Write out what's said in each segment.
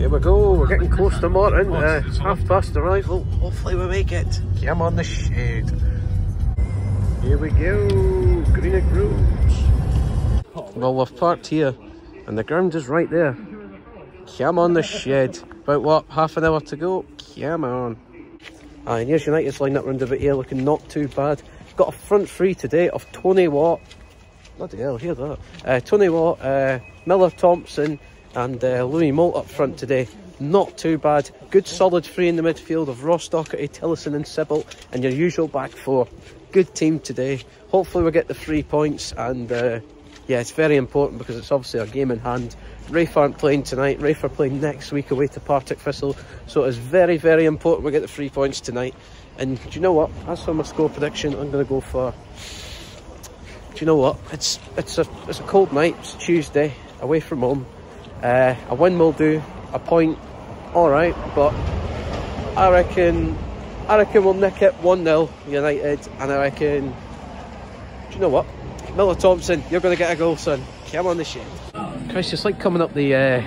Here we go, we're getting close to Morton. Uh, half past arrival. Hopefully we make it. Come on the shed. Here we go, Greenock Road. Well, we've parked here and the ground is right there. Come on the shed. About what, half an hour to go? Come on. Ah, and here's United's lined up round about here looking not too bad. Got a front three today of Tony Watt. Bloody hell, hear that. Uh, Tony Watt, uh, Miller Thomson and uh, Louis Moult up front today. Not too bad. Good solid three in the midfield of Ross Docherty, Tillotson and Sibbald and your usual back four. Good team today. Hopefully we'll get the three points and uh, yeah, it's very important because it's obviously a game in hand. Raith aren't playing tonight. Raith are playing next week away to Partick Thistle. So it's very, very important we get the three points tonight. And do you know what? As for my score prediction, I'm going to go for... Do you know what? It's it's a it's a cold night. It's Tuesday, away from home. Uh, a win will do. A point, all right. But I reckon I reckon we'll nick it 1-0 United. And I reckon... Do you know what? Miller Thomson, you're going to get a goal, son. Come on the shed. Chris, it's like coming up the uh,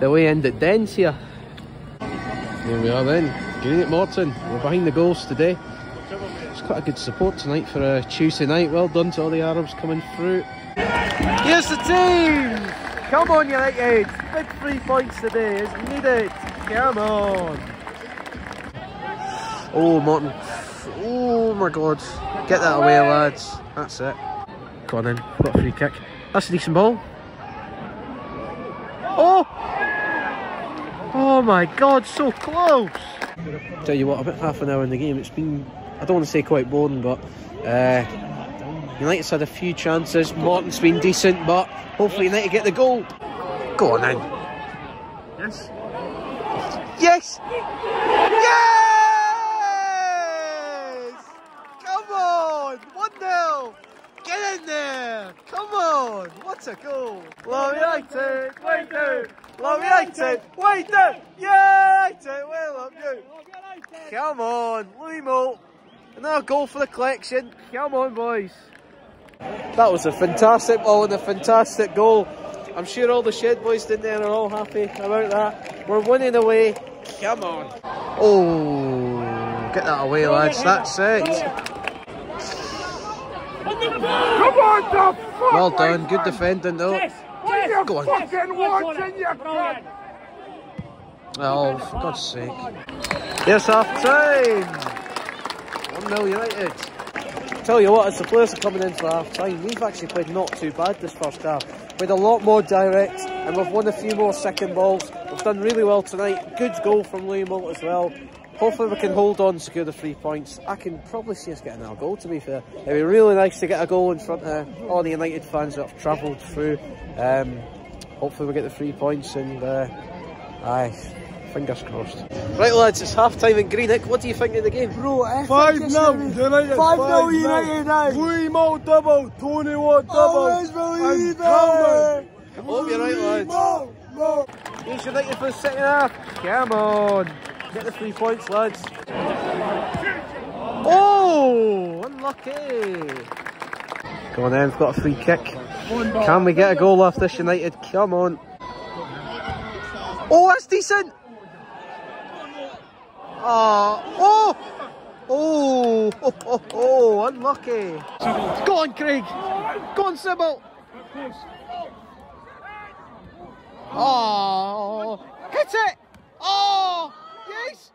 the way end at Dens here. Here we are then, Greenock Morton. We're behind the goals today. It's quite a good support tonight for a Tuesday night. Well done to all the Arabs coming through. Here's the team! Come on United! Big three points today is needed. Come on! Oh Morton. Oh my god. Get that away lads. That's it. Go on then. Got a free kick. That's a decent ball. Oh! Oh my god, so close! Tell you what, about half an hour in the game, it's been, I don't want to say quite boring, but uh, United's had a few chances. Morton's been decent, but hopefully United get the goal. Go on then. Yes. Yes! Yes! Come on! 1 0! Get in there! Come on! What a goal! Love United! Wait there! Love United! Wait there! United! Well up you! Come on! Louis Moult! Another goal for the collection! Come on boys! That was a fantastic ball and a fantastic goal. I'm sure all the shed boys down there are all happy about that. We're winning away. Come on. Oh, get that away, lads. That's it. Come on, the fuck! Well done. Good defending, though. What you Go on. fucking watching, you cunt? Oh, for God's sake. Yes, half time. 1 0 United. Tell you what, as the players are coming in for half time, we've actually played not too bad this first half. Played a lot more direct, and we've won a few more second balls. We've done really well tonight. Good goal from Moult as well. Hopefully we can hold on secure the three points. I can probably see us getting our goal to be fair. It'd be really nice to get a goal in front of all the United fans that have travelled through. Um, hopefully we get the three points and uh, aye, fingers crossed. Right lads, it's half time in Greenock. What do you think of the game? Bro, I Five think now, United. Five now, United. aye. Louis double, Tony Watt double. Always believe and Cameron. it. Hope you're right lads. Moult, Moult. Here's United for the second half. Come on. Get the three points, lads. Oh, unlucky. Come on then, we've got a free kick. Can we get a goal off this United? Come on. Oh, that's decent. Uh, oh, oh, oh, oh, oh, oh, unlucky. Go on, Craig. Go on, Sibbald. Oh, hit it! Oh, yes!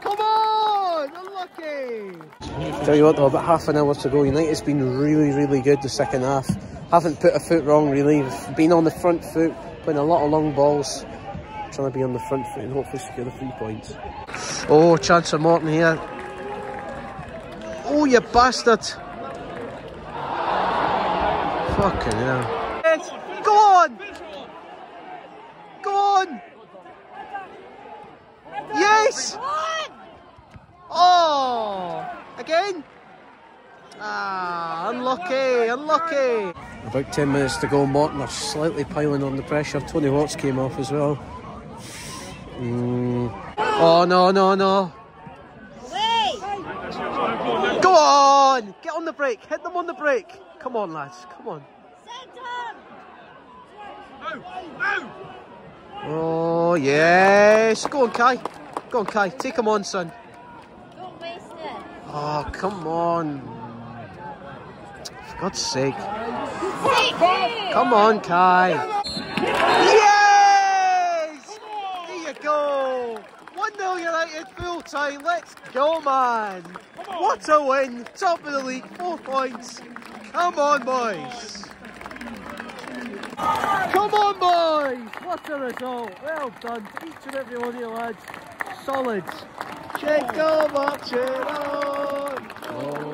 Come on, unlucky. Tell you what, though, about half an hour to go. United's been really, really good the second half. Haven't put a foot wrong, really. Been on the front foot, putting a lot of long balls. Trying to be on the front foot and hopefully secure the three points. Oh, chance for Morton here. Oh, you bastard! Fucking hell. Yes, go on! Go on! Yes! Oh! Again? Ah, unlucky, unlucky. About 10 minutes to go, Morton are slightly piling on the pressure. Tony Watts came off as well. Mm. Oh, no, no, no. Wait! Go on! Get on the break, hit them on the break. Come on, lads, come on. Oh, yes. Go on, Kai. Go on, Kai. Take him on, son. Don't waste it. Oh, come on. For God's sake. Come on, Kai. Yes! There you go. 1 0 United full time. Let's go, man. What a win. Top of the league. Four points. Come on, boys. Come on, boys. What a result. Well done to each and every one of you lads. Solid. Check go, marching on. Oh.